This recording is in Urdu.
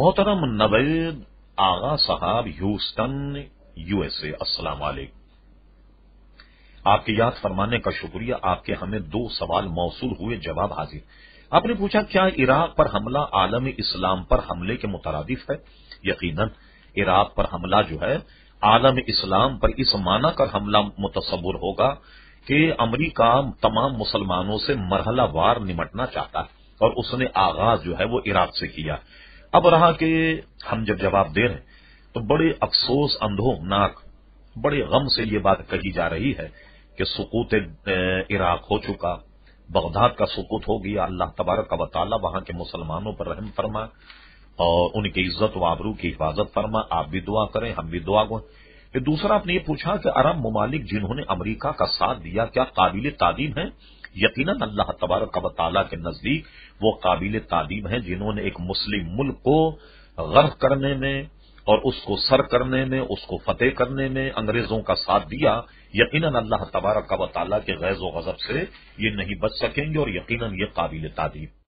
محترم نوید، آغا صاحب ہیوسٹن یو ایس اے، السلام علیکم۔ آپ کے یاد فرمانے کا شکریہ، آپ کے ہمیں دو سوال موصول ہوئے، جواب حاضر۔ آپ نے پوچھا، کیا عراق پر حملہ عالم اسلام پر حملے کے مترادف ہے؟ یقیناً عراق پر حملہ جو ہے، عالم اسلام پر اس معنی کر حملہ متصور ہوگا کہ امریکہ تمام مسلمانوں سے مرحلہ وار نمٹنا چاہتا ہے اور اس نے آغاز جو ہے وہ عراق سے کیا۔ اب رہا کہ ہم جب جواب دے رہے تو بڑے افسوس اندھو ناک بڑے غم سے یہ بات کہی جا رہی ہے کہ سکوت عراق ہو چکا، بغداد کا سکوت ہو گیا، اللہ تبارک کا تعالیٰ وہاں کے مسلمانوں پر رحم فرما اور ان کی عزت و آبرو کی حفاظت فرما، آپ بھی دعا کریں، ہم بھی دعا پھر دوسرا آپ نے یہ پوچھا کہ عرب ممالک جنہوں نے امریکہ کا ساتھ دیا، کیا قابل تعلیم ہے یقیناً اللہ تبارک و تعالیٰ کے نزدیک وہ قابل تعلیم ہیں جنہوں نے ایک مسلم ملک کو غرق کرنے میں اور اس کو سر کرنے میں، اس کو فتح کرنے میں انگریزوں کا ساتھ دیا۔ یقیناً اللہ تبارک و تعالیٰ کے غیظ و غضب سے یہ نہیں بچ سکیں گے اور یقیناً یہ قابل تعلیم۔